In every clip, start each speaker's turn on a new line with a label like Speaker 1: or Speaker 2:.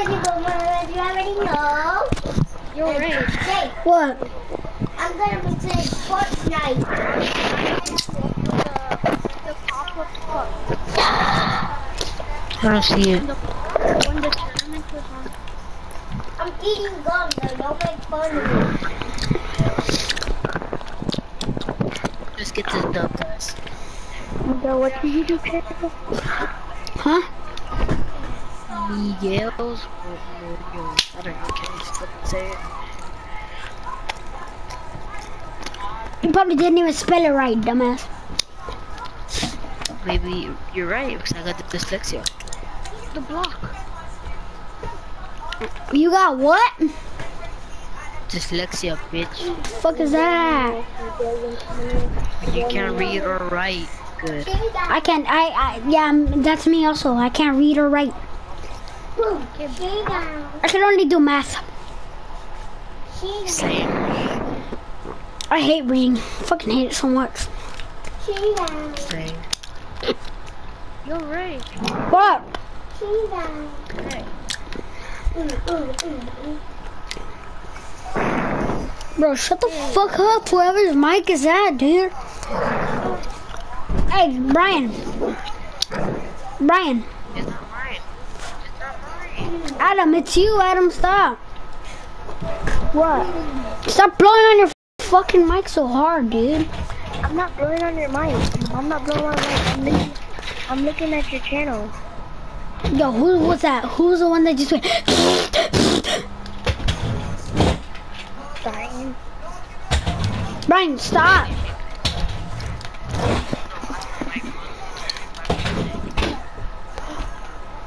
Speaker 1: you already know.
Speaker 2: You're right.
Speaker 3: What?
Speaker 1: I'm gonna be playing Fortnite.
Speaker 2: The pop-up cup.
Speaker 4: I don't see it.
Speaker 2: The, when the tournament was on.
Speaker 1: I'm eating gum, though. Don't make fun of me.
Speaker 4: Just get this dub, guys.
Speaker 2: What did you do?
Speaker 3: Huh?
Speaker 4: Miguel's or Miguel's. I don't know, can you fucking say it?
Speaker 3: You probably didn't even spell it right, dumbass.
Speaker 4: Maybe you're right, because I got the dyslexia.
Speaker 2: The block.
Speaker 3: You got what?
Speaker 4: Dyslexia, bitch.
Speaker 3: The fuck is that?
Speaker 4: You can't read or write. Good.
Speaker 3: I can't, I, I, yeah, that's me also. I can't read or write.
Speaker 1: Boom. She down.
Speaker 3: I can only do math.
Speaker 4: Same.
Speaker 3: I hate reading. Fucking hate it so much.
Speaker 4: Same.
Speaker 2: You're right.
Speaker 3: What? Bro, shut the fuck up, whoever's mic is that, dude. Hey, Brian. Brian.
Speaker 4: It's not mine. It's not mine.
Speaker 3: Adam, it's you, Adam, stop.
Speaker 2: What?
Speaker 3: Stop blowing on your fucking mic so hard, dude.
Speaker 2: I'm not blowing on your mic. I'm not blowing on my I'm looking, I'm looking at your channel.
Speaker 3: Yo, who was that? Who's the one that just went?
Speaker 2: Brian.
Speaker 3: Brian, stop.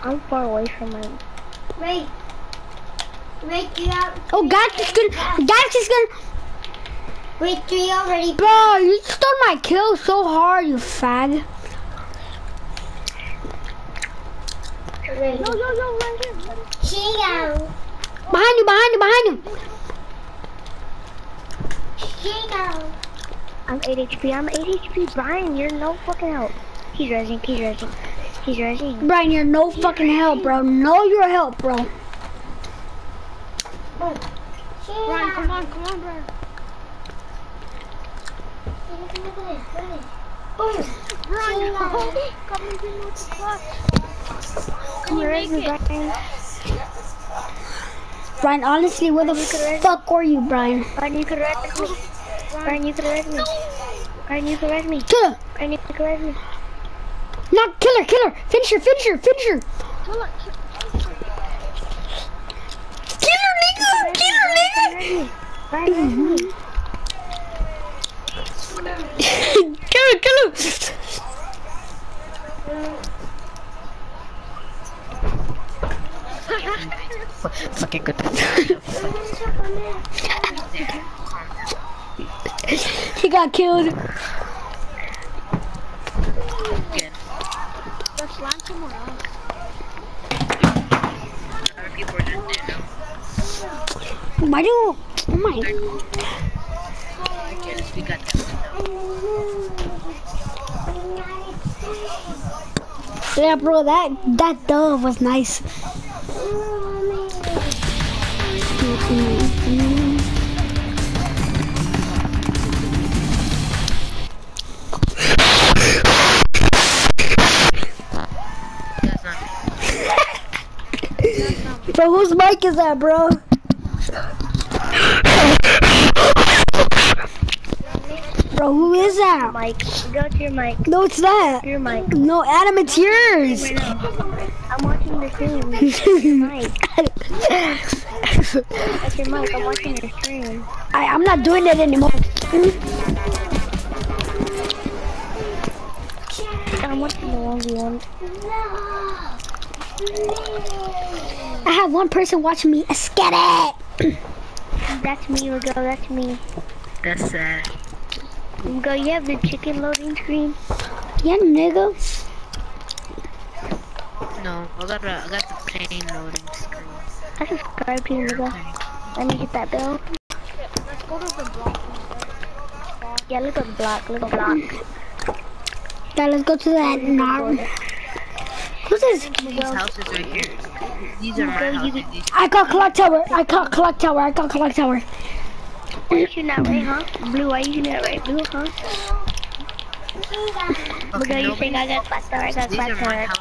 Speaker 2: I'm far away from my
Speaker 1: Wait. Wait, you out.
Speaker 3: Oh, God, just gonna, God, just gonna.
Speaker 1: Wait, three already.
Speaker 3: Bro, you stole my kill so hard, you fag.
Speaker 1: Wait.
Speaker 2: No, no, no, right here.
Speaker 1: She down.
Speaker 3: Behind you, behind you, behind you.
Speaker 1: She down.
Speaker 2: I'm 8 HP. I'm 8 HP. Brian, you're no fucking help. He's rising. He's rising. He's rising.
Speaker 3: Brian, you're no fucking help, bro. No, you're help, bro.
Speaker 2: Brian, come
Speaker 1: down.
Speaker 2: on, come on, Brian.
Speaker 1: Look at this, look at this. Boom.
Speaker 2: Brian, come and give me the fuck. Come here,
Speaker 1: make
Speaker 2: me? Brian.
Speaker 3: Brian, honestly, where the fuck were you, Brian?
Speaker 2: Brian, you could res me. Brian, you could res me. Brian, you could res me. Brian, you could res me.
Speaker 3: Not killer, killer, kill her. Finish her, finish her, finish her.
Speaker 2: Kill her,
Speaker 3: Kill her, nigga. Kill her, nigga.
Speaker 2: Brian, res me.
Speaker 3: kill her, kill.
Speaker 4: Fucking good.
Speaker 3: he got killed.
Speaker 4: Again.
Speaker 2: Let's land somewhere else.
Speaker 4: Other people just?
Speaker 3: Oh my.
Speaker 4: Them
Speaker 3: Yeah, bro, that that dove was nice.
Speaker 4: That's
Speaker 3: Bro, whose mic is that, bro? Bro, who is that?
Speaker 2: Mike, go to your mic.
Speaker 3: No, it's not.
Speaker 2: Your mic.
Speaker 3: No, Adam, it's yours.
Speaker 2: I'm watching the stream. Mike, that's your mic. I'm watching your stream.
Speaker 3: I, I'm not doing that anymore.
Speaker 2: I'm watching the one v one.
Speaker 3: I have one person watching me. Let's Get it.
Speaker 2: That's me, Lego. That's me.
Speaker 4: That's sad.
Speaker 2: Go, you have the chicken loading screen.
Speaker 3: Yeah, nigga.
Speaker 4: No, I got, a, I got the plain loading screen.
Speaker 2: I subscribe to you, Lego. Let me hit that bell.
Speaker 5: Let's go to the block.
Speaker 2: Yeah, look at block. Look at block.
Speaker 3: Yeah, let's go to that nar. Who's houses.
Speaker 4: These houses right here. These are my
Speaker 2: Go, you
Speaker 4: houses.
Speaker 2: can-
Speaker 4: These
Speaker 3: I got clock tower. I got clock tower. I got clock tower.
Speaker 2: Why you shooting that right, huh? Blue, why you shooting that right, blue, huh? Because
Speaker 4: Okay,
Speaker 2: you
Speaker 4: nobody-
Speaker 2: think I got flat tower, I got
Speaker 4: These
Speaker 2: flat
Speaker 4: are my
Speaker 2: tower.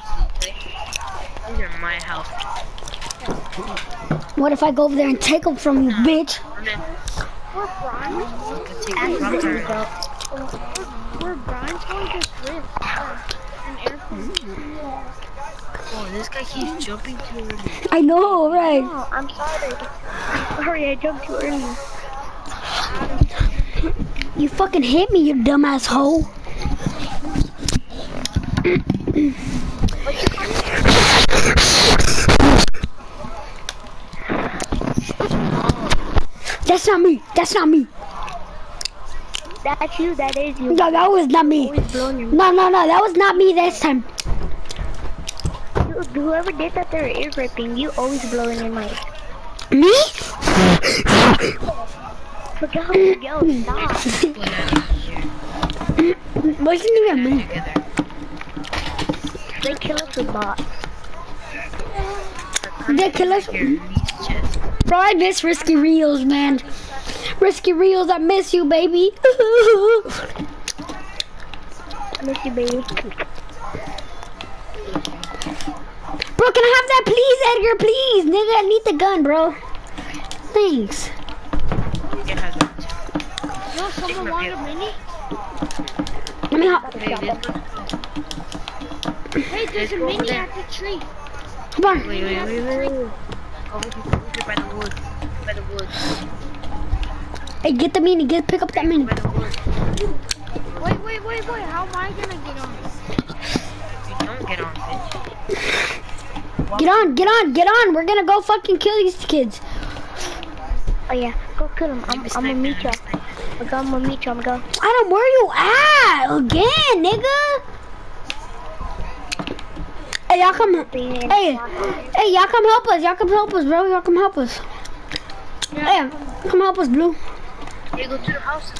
Speaker 4: These are my houses.
Speaker 3: What if I go over there and take them from you, bitch?
Speaker 4: And then
Speaker 5: We're Brian.
Speaker 4: you can take them from her.
Speaker 5: We're Brian's going to Swift. An airplane.
Speaker 4: Oh, this guy keeps jumping too early.
Speaker 3: I know, right?
Speaker 2: Oh, I'm sorry. Sorry, I jumped too early.
Speaker 3: You fucking hit me, you dumbass hoe. That's not me. That's not me.
Speaker 2: That's you, that is you.
Speaker 3: No, that was not me.
Speaker 2: Always blowing your
Speaker 3: No, no, no, that was not me this time.
Speaker 2: Whoever did that, they're ear ripping. You always blowing your mic.
Speaker 3: Me?
Speaker 2: Forget how to go. Stop.
Speaker 4: Get of here.
Speaker 3: Wasn't even me.
Speaker 2: They kill us with bots.
Speaker 3: They kill us. Bro, I miss Risky Reels, man. Risky Reels, I miss you, baby.
Speaker 2: I miss you, baby.
Speaker 3: Bro, can I have that, please, Edgar? Please, nigga, I need the gun, bro. Thanks.
Speaker 4: It has it.
Speaker 5: Yo, someone want a mini?
Speaker 3: Let me hop.
Speaker 4: Hey, this one.
Speaker 5: Hey, there's a
Speaker 4: Let's go over
Speaker 5: mini
Speaker 4: there.
Speaker 5: at the tree.
Speaker 3: Come on.
Speaker 4: Wait, wait, wait, wait. Over here, over here by the woods. By the woods.
Speaker 3: Hey, get the mini. Get pick up that mini.
Speaker 4: By the woods.
Speaker 5: Wait, wait, wait, wait. How am I gonna get on?
Speaker 4: You don't get on, bitch.
Speaker 3: Get on, get on, get on. We're gonna go fucking kill these kids.
Speaker 2: Oh yeah, go kill them. I'm, I'm gonna meet you.
Speaker 4: him, let me snipe him.
Speaker 2: I'm gonna meet you. I'm gonna go.
Speaker 3: Adam, where you at? Again, nigga. Hey, y'all come. Hey, hey, y'all come help us. Y'all come help us, bro. Y'all come help us. Hey, come help us, Blue.
Speaker 4: Hey, go to the house.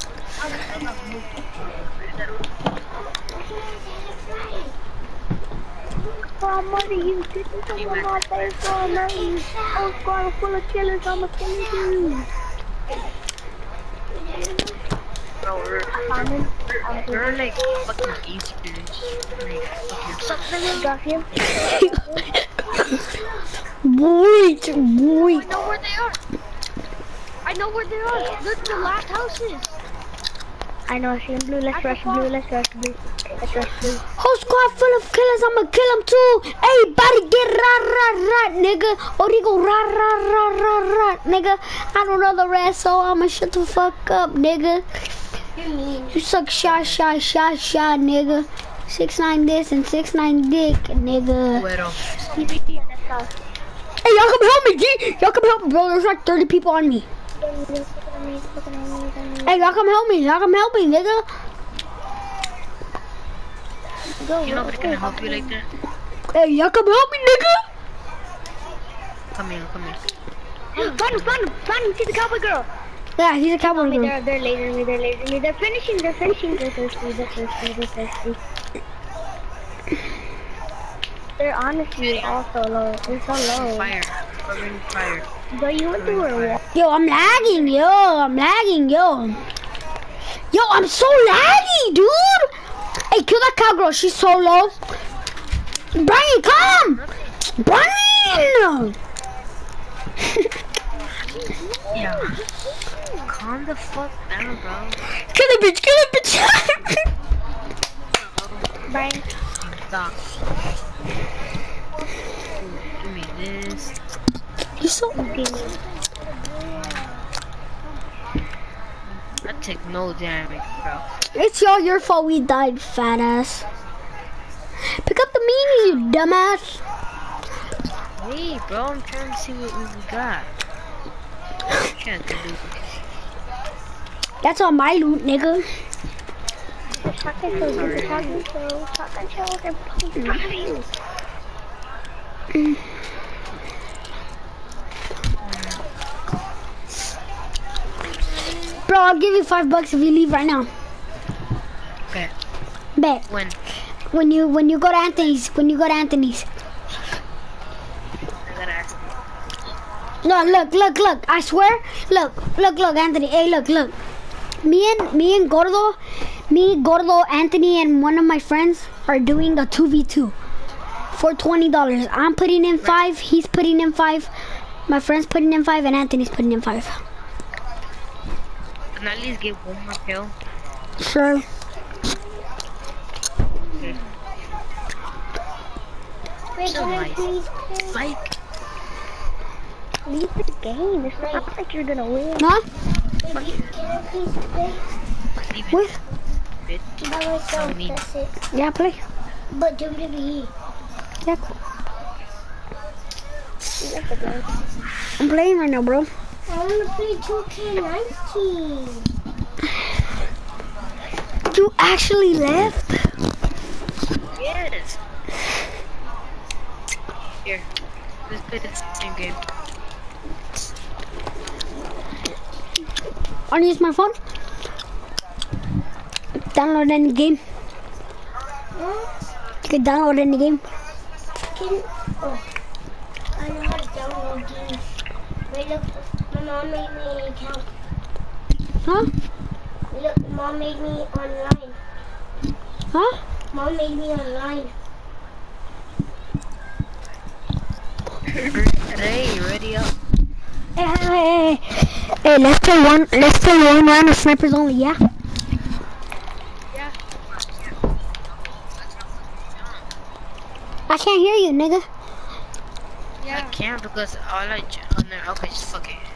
Speaker 2: Oh, mother, you this is on my face all night. Oh, squad full of killers. I'ma kill you.
Speaker 4: We're,
Speaker 2: Found him.
Speaker 4: we're like fucking fucking
Speaker 2: Something got him.
Speaker 3: Wait,
Speaker 5: I know where they are. I know where they are. Look, the last houses.
Speaker 2: I know. I see. Blue. Let's rush blue. Let's rush blue. Let's rush blue.
Speaker 3: Whole squad full of killers. I'ma kill them too. Everybody get rah rah rah, nigga. Origo rah rah rah rah rah, nigga. I don't know the rest, so I'ma shut the fuck up, nigga. You suck shot, shot, shot, shot, nigga. Six nine this and six nine dick, nigga.
Speaker 4: Güero.
Speaker 2: He's right there. Let's go.
Speaker 3: Hey, y'all come help me, G. Y'all come help me, bro. There's like 30 people on me. Hey, y'all come help me. Y'all come help me, nigga.
Speaker 2: Go.
Speaker 4: You nobody's gonna help you like that?
Speaker 3: Hey, y'all come help me, nigga.
Speaker 4: Come here, come here.
Speaker 2: Find him. Find him. Find him. See the cowboy girl.
Speaker 3: Yeah, he's a cowboy.
Speaker 2: I
Speaker 3: girl.
Speaker 2: they're, they're lasering me, they're lasering me, they're finishing, they're finishing, they're thirsty, they're thirsty, they're thirsty. They're honestly all so low, they're so low.
Speaker 4: Fire. Covering fire.
Speaker 2: But you went through a wall.
Speaker 3: Yo, I'm lagging, yo. I'm lagging, yo. Yo, I'm so laggy, dude. Hey, kill that cowgirl. She's so low. Brian, come. Brian.
Speaker 4: Yeah. Calm the fuck down, bro.
Speaker 3: kill the bitch. Kill the bitch.
Speaker 2: Brian,
Speaker 4: Stop. Give me this.
Speaker 3: You're so.
Speaker 4: I took no damage, bro.
Speaker 3: It's all your fault we died, fat ass. Pick up the meanie, you dumbass.
Speaker 4: Hey, bro, I'm trying to see what we got. Can't do
Speaker 3: That's all my loot, nigga.
Speaker 2: shotgun
Speaker 3: Bro, I'll give you five bucks if you leave right now.
Speaker 4: Okay.
Speaker 3: Bet.
Speaker 4: When?
Speaker 3: When you when you go to Anthony's. When you go to Anthony's. No, look, look, look. I swear. Look, look, look, Anthony. Hey, look, look. Me and me and Gordo, me, Gordo, Anthony, and one of my friends are doing a 2v2 for $20. I'm putting in five, he's putting in five, my friend's putting in five, and Anthony's putting in five.
Speaker 4: Can I at least get one more kill?
Speaker 3: Sure.
Speaker 1: Wait,
Speaker 4: So nice.
Speaker 1: please play?
Speaker 4: Like,
Speaker 2: Leave the game. It's not like you're gonna win.
Speaker 3: Huh?
Speaker 1: Wait, can I please play
Speaker 3: What?
Speaker 1: by myself?
Speaker 4: me.
Speaker 1: That's it.
Speaker 3: Yeah, play.
Speaker 1: But WWE.
Speaker 3: Yeah, cool.
Speaker 2: Leave.
Speaker 3: I'm playing right now, bro.
Speaker 1: I want to play 2K19.
Speaker 3: You actually left?
Speaker 4: Yes. Here, let's play the same game.
Speaker 3: Wanna use my phone? Download any game.
Speaker 1: Huh?
Speaker 3: You can download any game.
Speaker 1: Can, oh, I know how to download games. Wait, look, my mom made me an account.
Speaker 3: Huh?
Speaker 1: Look, mom made me online.
Speaker 3: Huh?
Speaker 1: Mom made me online.
Speaker 4: Hey, ready up.
Speaker 3: Hey, hey, hey, hey. Hey, let's play one. Let's play one round of snipers only. Yeah.
Speaker 5: Yeah.
Speaker 3: I can't hear you, nigga.
Speaker 4: I can't because all I j- oh no, okay, just fuck it.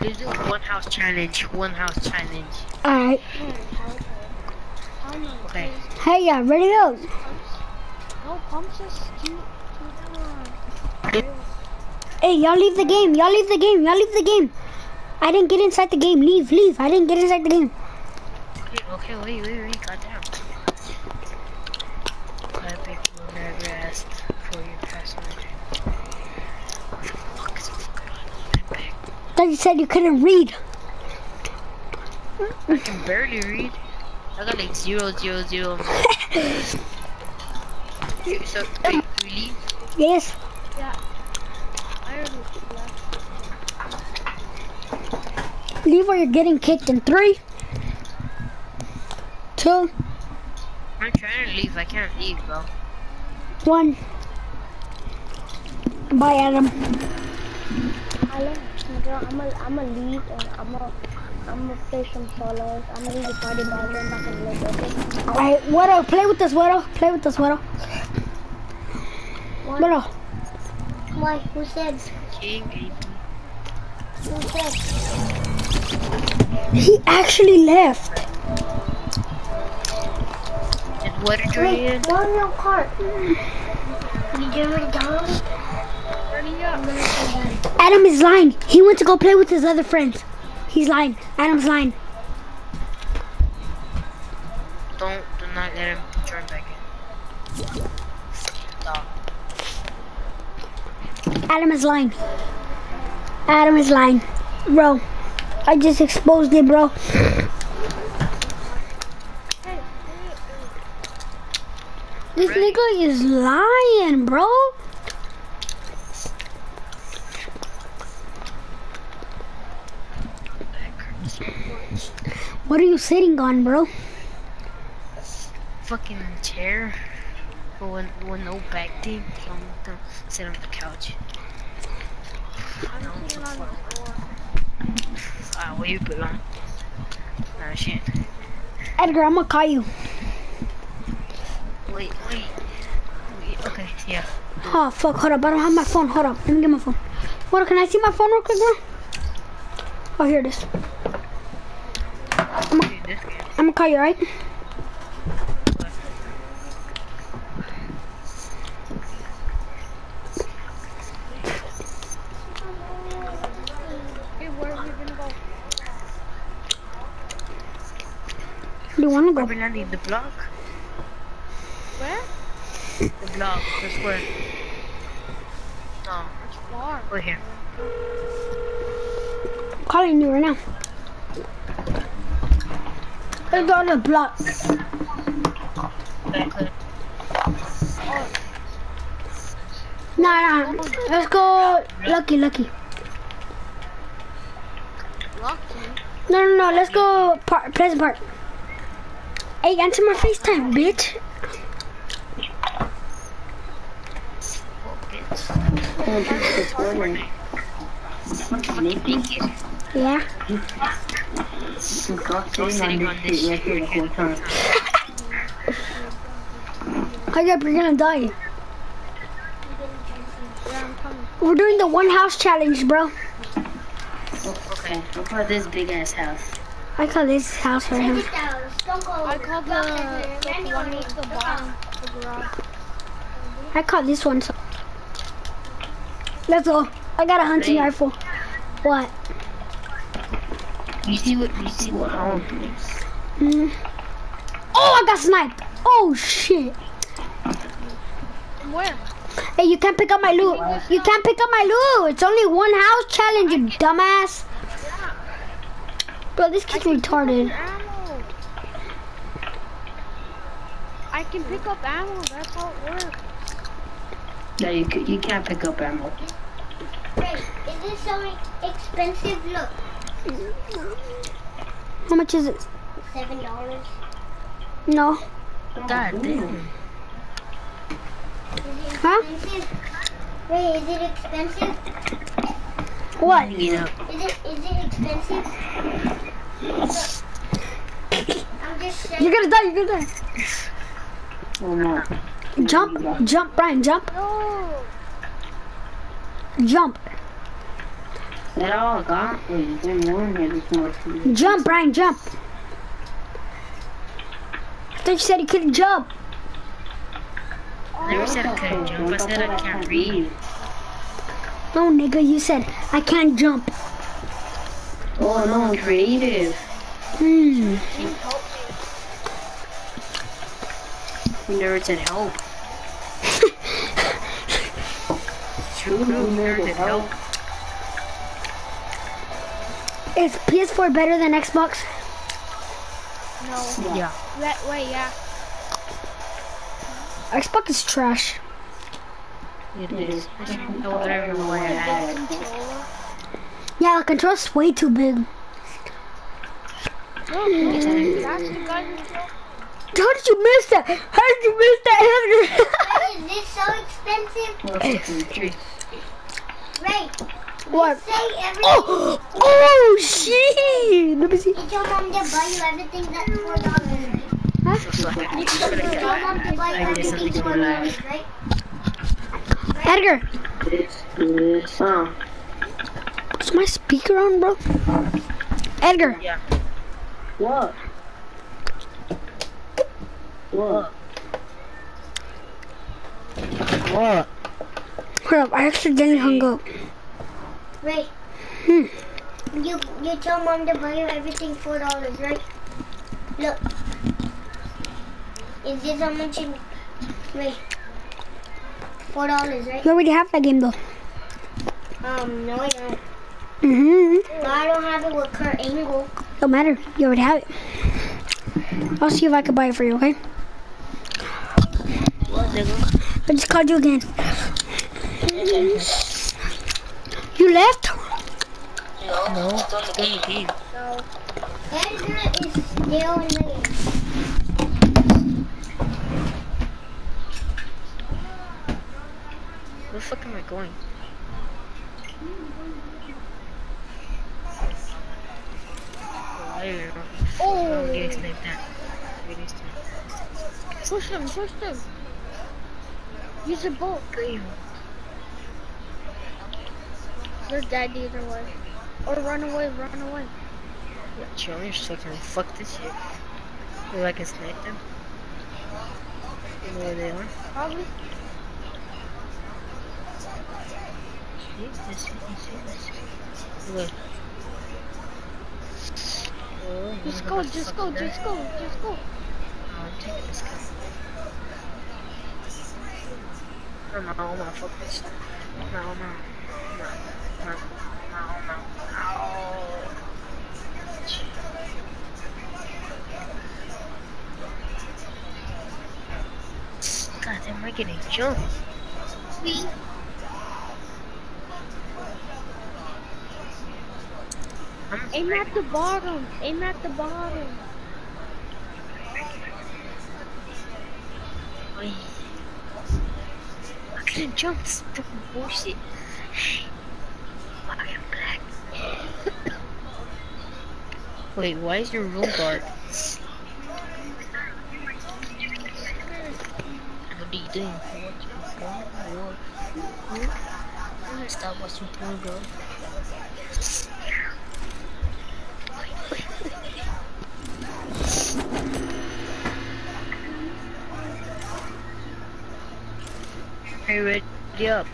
Speaker 4: Let's do one house challenge. One house challenge.
Speaker 3: All right.
Speaker 4: Okay.
Speaker 3: Hey, yeah, ready up.
Speaker 5: No, pumps us to, to the
Speaker 3: Hey, y'all leave the game. Y'all leave the game. Y'all leave the game. I didn't get inside the game. Leave, leave. I didn't get inside the game.
Speaker 4: Okay, okay, wait, wait, wait, goddamn. Epic will never ask for your password. Fuck is Epic.
Speaker 3: Thought you said you couldn't read.
Speaker 4: I can barely read. I got like zero zero zero. so wait, leave.
Speaker 3: Yes. Yeah.
Speaker 5: I already left.
Speaker 3: Leave or you're getting kicked in three, two,
Speaker 4: I'm trying to leave. I can't leave, bro.
Speaker 3: one. Bye, Adam.
Speaker 2: Nigga, I'm gonna I'm gonna leave and I'm gonna I'm gonna play some solos. I'm gonna leave the party, but I'm not gonna live with it.
Speaker 3: Alright, Widow, play with this, Widow. Play with this, Widow. Widow.
Speaker 1: Why? Who said?
Speaker 4: King AP.
Speaker 1: Who said?
Speaker 3: He actually left.
Speaker 4: And what did you
Speaker 1: Wait,
Speaker 4: in?
Speaker 1: one no cart. You didn't down?
Speaker 5: Ready up.
Speaker 1: I'm gonna say that.
Speaker 3: Adam is lying. He went to go play with his other friends. He's lying. Adam's lying.
Speaker 4: Don't do not let him join back in. Stop.
Speaker 3: Adam is lying. Adam is lying. Bro, I just exposed him, bro. This nigga is lying, bro. What are you sitting on, bro?
Speaker 4: Fucking chair. But with, with no back thing, so I'm gonna sit on the couch.
Speaker 5: Sitting on the.
Speaker 4: Ah, where you belong. Nah, shit.
Speaker 3: Edgar, I'm gonna call you.
Speaker 4: Wait, wait. wait. Okay, yeah.
Speaker 3: Oh, fuck, hold up. I don't have my phone. Hold up. Let me get my phone. What, can I see my phone real quick, bro? Oh, here it is.
Speaker 4: Dude, this game.
Speaker 3: I'm gonna call you, right?
Speaker 5: Where are we gonna go?
Speaker 3: Do you wanna go?
Speaker 4: Where we landing? The block?
Speaker 5: Where?
Speaker 4: The block. The square. No,
Speaker 5: It's far.
Speaker 4: we're here.
Speaker 3: I'm calling you right now. Go on the block. Nah, nah. Let's go Lucky, Lucky.
Speaker 5: Lucky.
Speaker 3: No, no, no. Let's go par Pleasant Park. Hey, answer my FaceTime, bitch. Yeah.
Speaker 6: Scott sitting on this chair the whole time.
Speaker 3: Hurry up, you're gonna die.
Speaker 5: Yeah, I'm coming.
Speaker 3: We're doing the one house challenge, bro.
Speaker 6: Okay, I'll call this big ass house.
Speaker 3: I call this house right
Speaker 1: Check
Speaker 3: here.
Speaker 1: it out. Don't go
Speaker 5: I call the, the one with the
Speaker 1: me.
Speaker 5: the garage.
Speaker 3: I call this one. So. Let's go. I got a hunting
Speaker 6: Hey.
Speaker 3: rifle. What?
Speaker 6: You see what you see what home
Speaker 3: Mm. Oh, I got sniped. Oh shit.
Speaker 5: Where?
Speaker 3: Hey, you can't pick up my loot. You can't pick up my loot. It's only one house challenge, you dumbass. Bro, this kid's retarded.
Speaker 5: I can pick up ammo. That's how it works.
Speaker 6: No, you c- you can't pick up ammo.
Speaker 1: Wait, is this so expensive? Look,
Speaker 3: How much is it?
Speaker 1: seven dollars.
Speaker 3: No.
Speaker 6: God damn.
Speaker 3: Huh?
Speaker 1: Expensive? Wait, is it expensive?
Speaker 3: What?
Speaker 6: You know,
Speaker 1: Is it is it expensive? I'm just saying.
Speaker 3: You're gonna die. You're gonna die.
Speaker 6: oh no.
Speaker 3: Jump, jump, Brian, jump,
Speaker 5: No.
Speaker 3: jump,
Speaker 6: That all I got? Wait, is there more? Maybe it's more for
Speaker 3: jump, Brian, jump. I thought you said you couldn't jump.
Speaker 6: I never said I couldn't jump. I said I can't read.
Speaker 3: No, nigga, you said I can't jump.
Speaker 6: Oh no, creative.
Speaker 3: Hmm.
Speaker 6: You never said help. True, you never said help.
Speaker 3: Is PS4 better than Xbox?
Speaker 5: No.
Speaker 6: Yeah.
Speaker 5: Wait, wait, yeah.
Speaker 3: Xbox is trash.
Speaker 6: It is. I will never know why I.
Speaker 5: Controller.
Speaker 3: Yeah, the control's way too big.
Speaker 5: Look, that's the guy who
Speaker 3: How did you miss that? How did you miss that, Edgar?
Speaker 1: Wait, is this so expensive?
Speaker 6: True.
Speaker 1: Ray,
Speaker 3: what? Oh, oh, shit! Let me see.
Speaker 1: Did your mom to buy you everything that's four dollars? Did your mom to buy you everything
Speaker 6: something
Speaker 1: four dollars, right?
Speaker 3: Edgar,
Speaker 6: This, this, oh.
Speaker 3: is my speaker on, bro? Edgar,
Speaker 6: Yeah. What? What? What?
Speaker 3: hold up, I accidentally hung up.
Speaker 1: Ray.
Speaker 3: Hmm.
Speaker 1: You you tell mom to buy you everything four dollars, right? Look. Is this how much you Ray? Four dollars, right?
Speaker 3: You already have that game, though.
Speaker 1: Um, no I don't.
Speaker 3: Mm-hmm.
Speaker 1: But I don't have it with Kurt Angle.
Speaker 3: Don't matter. You already have it. I'll see if I can buy it for you, okay?
Speaker 6: What, nigga?
Speaker 3: I just called you again. You left?
Speaker 6: No. Still in the game.
Speaker 1: So Edgar is still in the game.
Speaker 4: Where the fuck am I going? Oh, I don't know.
Speaker 5: Oh,
Speaker 4: I'm getting sniped at. Getting sniped.
Speaker 5: push him, push him. Use a bolt.
Speaker 4: Damn.
Speaker 5: They're dead either way. Or run away, run away.
Speaker 4: Yeah, chill, you're fucking fuck this shit. Maybe I can snipe them. You know where they are?
Speaker 5: Probably.
Speaker 4: This. Look. Oh,
Speaker 5: Just go, just go, just go, just go.
Speaker 4: I'm taking this guy. No, no, no, fuck this. No, no, God damn, we're getting jumped. Wee.
Speaker 5: Aim at the bottom. Aim at the bottom.
Speaker 4: Wait. I couldn't jump. This fucking bullshit. Wait, why is your room dark? What are you doing? I'm gonna stop watching porn, bro. Hey, ready up.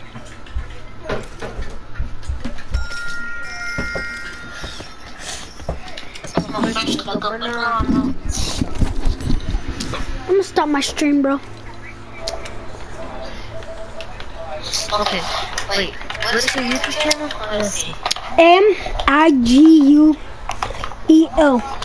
Speaker 3: I'm gonna stop my stream, bro.
Speaker 4: Okay, wait. What is your YouTube channel?
Speaker 3: M I G U E O.